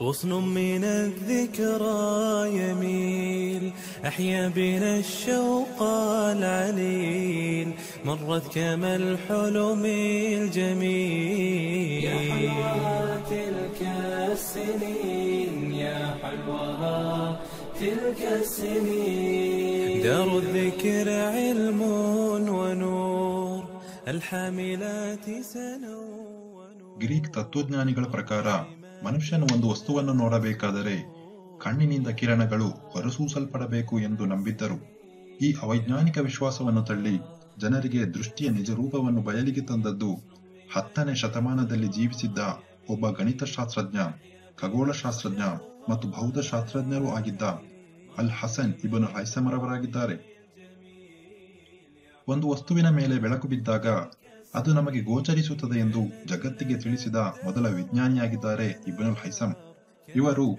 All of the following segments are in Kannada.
غصن من الذكرى يميل أحيا بنا الشوق العليل مرت كما الحلم الجميل يا حلوها تلك السنين يا حلوها تلك السنين دار الذكر علم ونور الحاملات سنو ಗ್ರೀಕ್ ತತ್ವಜ್ಞಾನಿಗಳ ಪ್ರಕಾರ ಮನುಷ್ಯನು ಒಂದು ವಸ್ತುವನ್ನು ನೋಡಬೇಕಾದರೆ ಕಣ್ಣಿನಿಂದ ಕಿರಣಗಳು ಹೊರಸೂಸಲ್ಪಡಬೇಕು ಎಂದು ನಂಬಿದ್ದರು. ಈ ಅವೈಜ್ಞಾನಿಕ ವಿಶ್ವಾಸವನ್ನು ತಳ್ಳಿ ಜನರಿಗೆ ದೃಷ್ಟಿಯ ನಿಜ ರೂಪವನ್ನು ಬಯಲಿಗೆ ತಂದದ್ದು ಹತ್ತನೇ ಶತಮಾನದಲ್ಲಿ ಜೀವಿಸಿದ್ದ ಒಬ್ಬ ಗಣಿತಶಾಸ್ತ್ರಜ್ಞ, ಖಗೋಳಶಾಸ್ತ್ರಜ್ಞ ಮತ್ತು ಭೌತಶಾಸ್ತ್ರಜ್ಞರೂ ಆಗಿದ್ದ ಅಲ್ ಹಸನ್ ಇಬನು ಹೈಸಮರವರಾಗಿದ್ದಾರೆ ಒಂದು ವಸ್ತುವಿನ ಮೇಲೆ ಬೆಳಕು ಬಿದ್ದಾಗ ಅದು ನಮಗೆ ಗೋಚರಿಸುತ್ತದೆ ಎಂದು ಜಗತ್ತಿಗೆ ತಿಳಿಸಿದ ಮೊದಲ ವಿಜ್ಞಾನಿಯಾಗಿದ್ದಾರೆ ಇಬ್ನುಲ್ ಹೈಸಂ. ಇವರು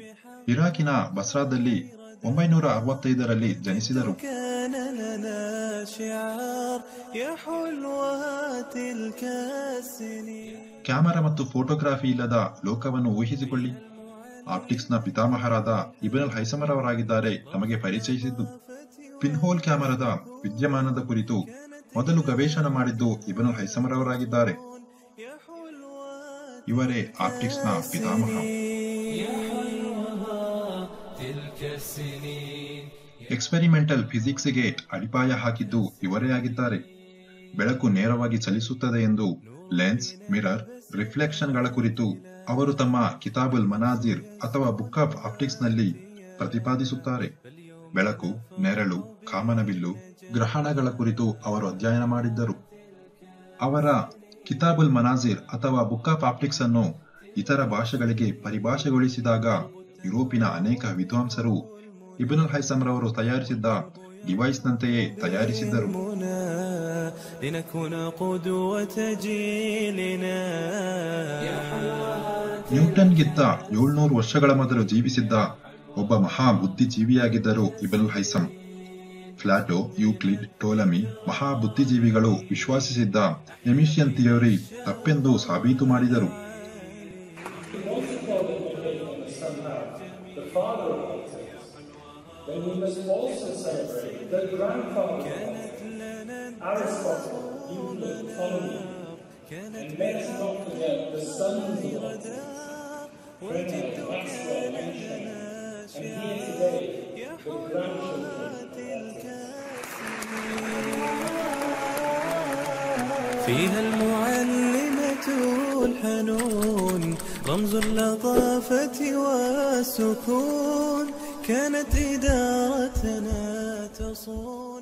ಇರಾಕಿನ ಬಸ್ರಾದಲ್ಲಿ ಒಂಬೈನೂರ ಅರವತ್ತೈದರಲ್ಲಿ ಜನಿಸಿದರು. ಕ್ಯಾಮರಾ ಮತ್ತು ಫೋಟೋಗ್ರಾಫಿ ಇಲ್ಲದ ಲೋಕವನ್ನು ಊಹಿಸಿಕೊಳ್ಳಿ. ಆಪ್ಟಿಕ್ಸ್ನ ಪಿತಾಮಹರಾದ ಇಬ್ನುಲ್ ಹೈಸಮರವರಾಗಿದ್ದಾರೆ ನಮಗೆ ಪರಿಚಯಿಸಿದ್ದು. ಪಿನ್ಹೋಲ್ ಕ್ಯಾಮರಾದ ವಿದ್ಯಮಾನದ ಕುರಿತು ಮೊದಲು ಗವೇಷಣೆ ಮಾಡಿದ್ದು ಇಬನು ಹೈಸಮರವರಾಗಿದ್ದಾರೆ. ಇವರೇ ಆಪ್ಟಿಕ್ಸ್ನ ಪಿತಾಮಹ. ಎಕ್ಸ್ಪೆರಿಮೆಂಟಲ್ ಫಿಸಿಕ್ಸ್ಗೆ ಅಡಿಪಾಯ ಹಾಕಿದ್ದು ಇವರೇ ಆಗಿದ್ದಾರೆ. ಬೆಳಕು ನೇರವಾಗಿ ಚಲಿಸುತ್ತದೆ ಎಂದು ಲೆನ್ಸ್, ಮಿರರ್ ರಿಫ್ಲೆಕ್ಷನ್ಗಳ ಕುರಿತು ಅವರು ತಮ್ಮ ಕಿತಾಬುಲ್ ಮನಾಜಿರ್ ಅಥವಾ ಬುಕ್ ಆಫ್ ಆಪ್ಟಿಕ್ಸ್ನಲ್ಲಿ ಪ್ರತಿಪಾದಿಸುತ್ತಾರೆ. ಬೆಳಕು, ನೆರಳು, ಕಾಮನಬಿಲ್ಲು, ಗ್ರಹಣಗಳ ಕುರಿತು ಅವರು ಅಧ್ಯಯನ ಮಾಡಿದ್ದರು. ಅವರ ಕಿತಾಬುಲ್ ಮನಾಜಿರ್ ಅಥವಾ ಬುಕ್ ಆಫ್ ಆಪ್ಟಿಕ್ಸ್ ಅನ್ನು ಇತರ ಭಾಷೆಗಳಿಗೆ ಪರಿಭಾಷೆಗೊಳಿಸಿದಾಗ ಯುರೋಪಿನ ಅನೇಕ ವಿದ್ವಾಂಸರು ಇಬ್ನುಲ್ ಹೈಸಮ್ ರವರು ತಯಾರಿಸಿದ್ದ ಡಿವೈಸ್ ನಂತೆಯೇ ತಯಾರಿಸಿದ್ದರು. ನ್ಯೂಟನ್ಗಿಂತ ಏಳ್ನೂರು ವರ್ಷಗಳ ಮೊದಲು ಜೀವಿಸಿದ್ದ ಒಬ್ಬ ಮಹಾ ಬುದ್ಧಿಜೀವಿಯಾಗಿದ್ದರು ಇಬನ್ ಹೈಸಮ್ ಫ್ಲಾಟೋ ಯೂಕ್ಲಿಡ್, ಟೋಲಮಿ, ಮಹಾ ಬುದ್ಧಿಜೀವಿಗಳು ವಿಶ್ವಾಸಿಸಿದ್ದ ಎಮಿಷಿಯನ್ ಥಿಯೋರಿ ತಪ್ಪೆಂದು ಸಾಬೀತು ಮಾಡಿದರು. فيها المعلمة الحنون رمز اللطافة والسكون كانت إدارتنا تصون.